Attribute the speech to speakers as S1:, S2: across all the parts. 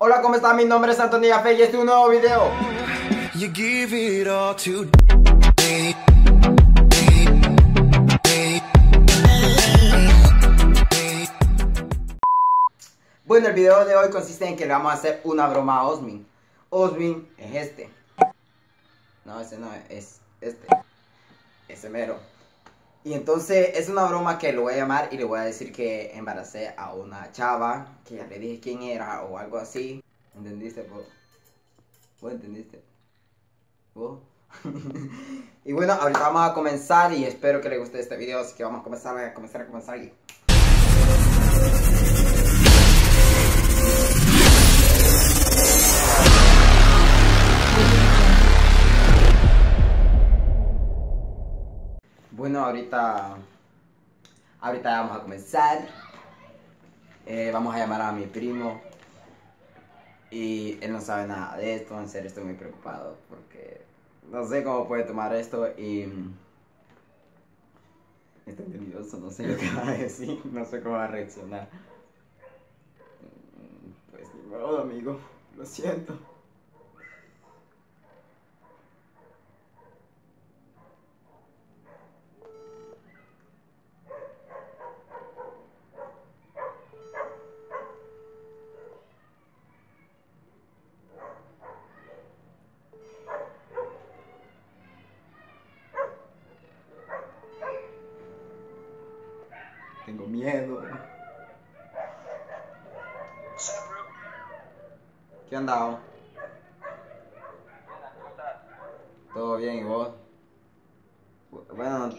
S1: Hola, ¿cómo están? Mi nombre es Antonio Fe y este es un nuevo video.
S2: You give it all to me.
S1: Bueno, el video de hoy consiste en que le vamos a hacer una broma a Osmin. Osmin es este. No, ese no es este. Ese mero. Y entonces es una broma que lo voy a llamar y le voy a decir que embaracé a una chava, que ya le dije quién era o algo así. ¿Entendiste, vos? ¿Vos entendiste? ¿Vos? y bueno, ahorita vamos a comenzar y espero que les guste este video, así que vamos a comenzar, a comenzar, a comenzar. Y... Bueno, ahorita, ahorita vamos a comenzar. Eh, vamos a llamar a mi primo. Y él no sabe nada de esto, en serio estoy muy preocupado porque no sé cómo puede tomar esto y estoy nervioso, no sé lo que va a decir, no sé cómo va a reaccionar. Pues ni modo, amigo, lo siento. Tengo miedo. ¿Qué han dado? Todo bien, ¿y vos? Bueno,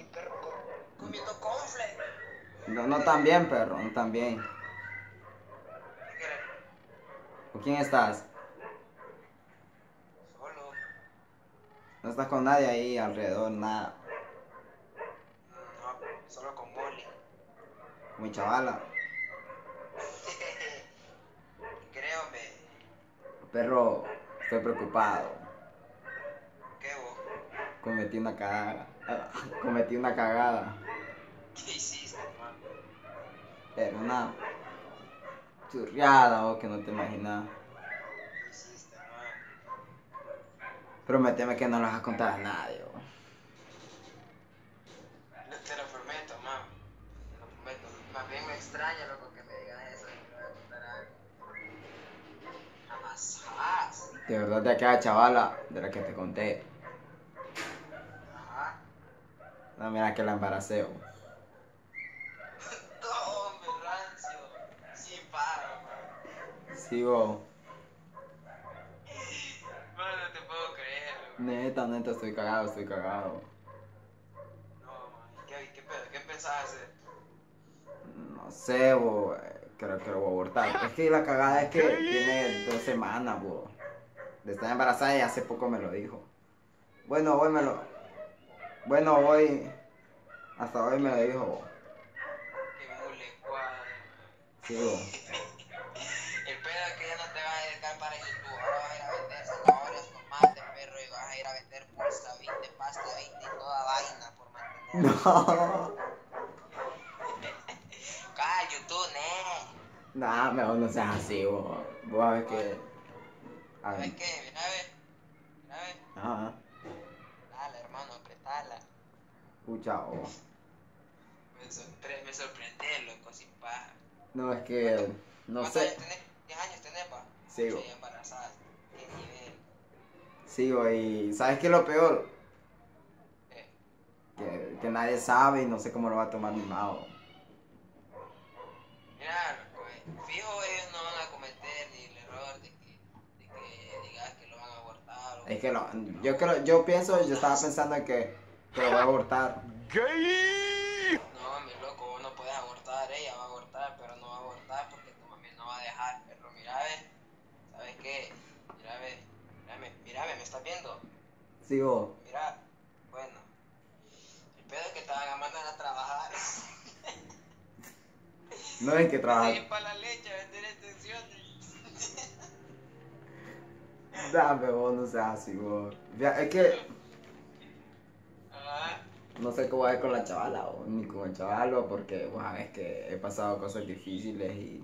S3: Comiendo
S1: no, no tan bien, perro, no tan bien. ¿Con quién estás?
S3: Solo.
S1: No estás con nadie ahí alrededor, nada.
S3: No, solo con Molly.
S1: Con mi chavala.
S3: Creo, hombre.
S1: Perro, estoy preocupado.
S3: ¿Qué vos?
S1: Cometí una cagada. Cometí una cagada.
S3: ¿Qué hiciste, man?
S1: Era una churriada, vos, que no te imaginas.
S3: ¿Qué hiciste, man?
S1: Prométeme que no lo vas a contar a nadie. vos.
S3: Extraña, loco, que me digas eso y me voy a contar algo. Jamás, jamás.
S1: De verdad de aquella chavala de la que te conté.
S3: Ajá.
S1: No, mira que la embaracé. vos.
S3: No, hombre, rancio. Sí.
S1: Sigo.
S3: Man, no te puedo creer.
S1: Neta, neta, estoy cagado, estoy cagado.
S3: No, man. ¿Qué, qué pedo? ¿Qué pensabas hacer?
S1: No sé, bo, eh, creo que lo voy a abortar. Es que la cagada es que tiene dos semanas, bo, de estar embarazada y hace poco me lo dijo. Bueno, hoy me lo. Bueno, hoy. Hasta hoy me lo dijo. bo.
S3: Qué mule cuadra.
S1: Sí, bo.
S3: El pedo es que ya no te vas a dedicar para YouTube. Ahora vas a ir a vender zanahorias, tomate, perro, y vas a ir a vender bolsa 20, pasta 20 y toda vaina por mantener.
S1: No. Nah, mejor no seas así, bo. Vos a ver que. A
S3: ¿Sabes
S1: ver.
S3: qué? Mira, ve. Mira, ve.
S1: Ajá.
S3: Dale, hermano, apretala.
S1: Escucha, bo.
S3: Me, sorpre me sorprende, loco, sin paja.
S1: No, es que. No
S3: ¿Cuántos
S1: sé.
S3: años tenés? ¿10 años tenés, pa?
S1: Sí, bo.
S3: Sí, embarazada. ¿Qué nivel?
S1: Sigo y. ¿Sabes qué es lo peor? Que, que nadie sabe y no sé cómo lo va a tomar mi mao.
S3: Mira, loco, eh, fijo ellos no van a cometer ni el error de que, de que digas que lo van a abortar o
S1: Es que lo, yo creo, yo pienso, yo estaba pensando en que, que lo voy a abortar.
S3: No, mi loco, vos no puedes abortar, ella va a abortar, pero no va a abortar porque tu mami no va a dejar, perro, mira, ve, ¿sabes qué? Mira, ve, mírame, mírame, ¿me estás viendo?
S1: Sigo.
S3: Mira, bueno, el pedo es que te van a mandar a trabajar.
S1: No es que trabajar.
S3: para la leche a vender extensiones.
S1: No seas así, Es que no sé cómo es con la chavala o ni con el chavalo porque, que he pasado cosas difíciles y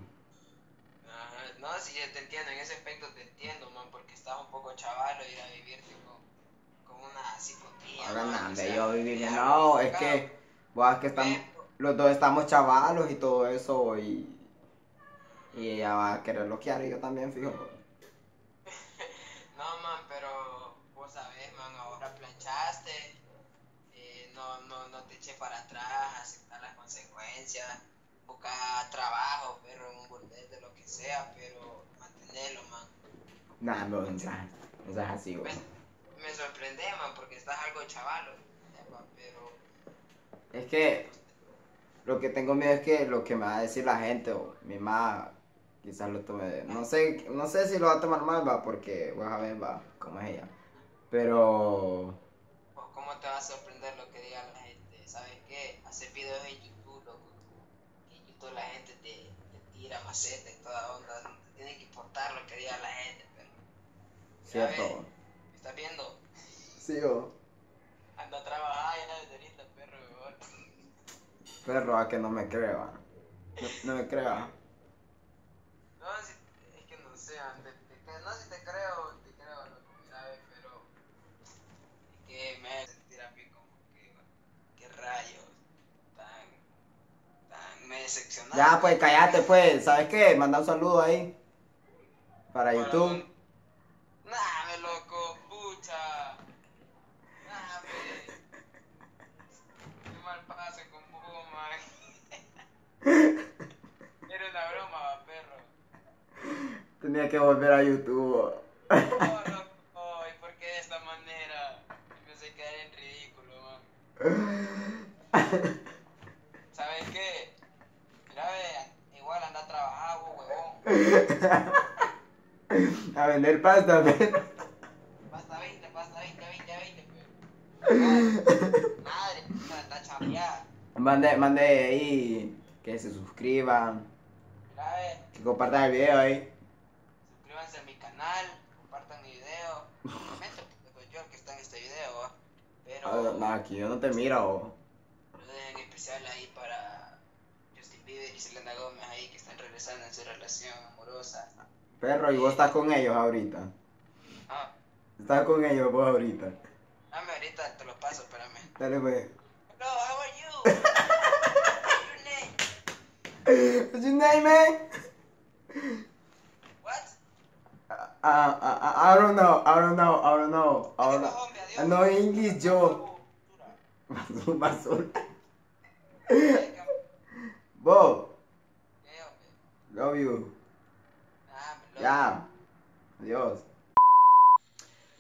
S3: Ajá. No, sí, yo te entiendo, en ese aspecto te entiendo, man, porque estás un poco chavalo y ir a vivirte con, con una psicotía.
S1: Ahora
S3: man,
S1: nada,
S3: o sea,
S1: yo vivir. No, es que, es que estamos, los dos estamos chavalos y todo eso y. Y ella va a querer bloquear y yo también, fijo.
S3: No, man, pero vos sabés, man, ahora planchaste, eh, no, no, no te eches para atrás, aceptar las consecuencias, busca trabajo, pero en un burdel de lo que sea, pero mantenerlo, man.
S1: Nah, no, no seas, no seas así, güey.
S3: Me, me sorprende, man, porque estás algo chavalo, pero
S1: Es que lo que tengo miedo es que lo que me va a decir la gente o mi mamá quizás lo tome, no sé, no sé si lo va a tomar mal, va, porque vas a ver, va, cómo es ella. Pero,
S3: ¿cómo te va a sorprender lo que diga la gente? ¿Sabes qué? Hacer videos en YouTube, loco, que en YouTube la gente te, te tira maceta y toda onda, no te tiene que importar lo que diga la gente, pero...
S1: cierto,
S3: ¿Me estás viendo?
S1: sí, o
S3: Anda a trabajar ya desde ahorita, perro,
S1: perro, a que no me crea, no, no me crea.
S3: No, si, es que no sé, man, te- te- no si te creo, te creo, loco, ¿sabes? Pero es que me hace sentir a mí como que, qué rayos, tan, decepcionaron.
S1: Ya, pues, cállate, pues, ¿sabes qué? Manda un saludo ahí, para YouTube.
S3: Nah, me loco, pucha. Nah, me. Qué mal pase con man. Era una broma, perro.
S1: Tenía que volver a YouTube.
S3: Oh, loco, ¿y por qué de esta manera? Me hace quedar en ridículo, man. ¿Sabes qué? Mira, ve, igual anda a trabajar, vos, huevón.
S1: A vender pasta.
S3: Pasta 20, pasta 20, 20, 20, pues. Madre, está chapeada.
S1: Mande, mande ahí que se suscriban,
S3: Mira, ve,
S1: que compartan el video ahí.
S3: suscríbanse a mi canal, compartan mi video. Porque yo el que está en este video. Pero
S1: Ah, No, aquí yo no te miro.
S3: saludos en especial ahí para Bieber y Selena Gómez ahí que están regresando en su relación amorosa.
S1: Perro, y vos estás con ellos ahorita.
S3: Ah,
S1: Estás con ellos vos ahorita.
S3: dame ahorita, te lo paso, espérame.
S1: Dale, pues.
S3: Hello, how are you? What's your name?
S1: What's your name, man?
S3: What?
S1: Uh, uh, uh, I don't know, I don't know, I don't know. I don't know. I know English, yo. Basura. Bo, love you. Ya. Adiós.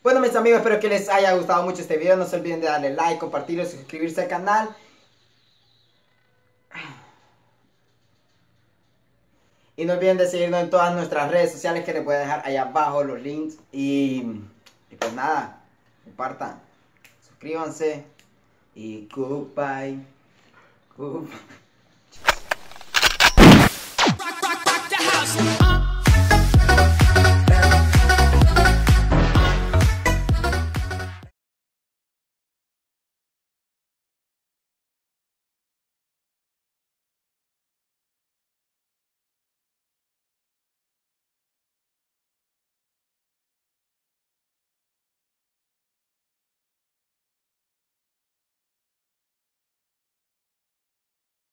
S1: Bueno mis amigos, espero que les haya gustado mucho este video. No se olviden de darle like, compartirlo, suscribirse al canal. Y no olviden de seguirnos en todas nuestras redes sociales que les voy a dejar ahí abajo los links. Y, y pues nada, compartan, suscríbanse y goodbye. Goodbye. house.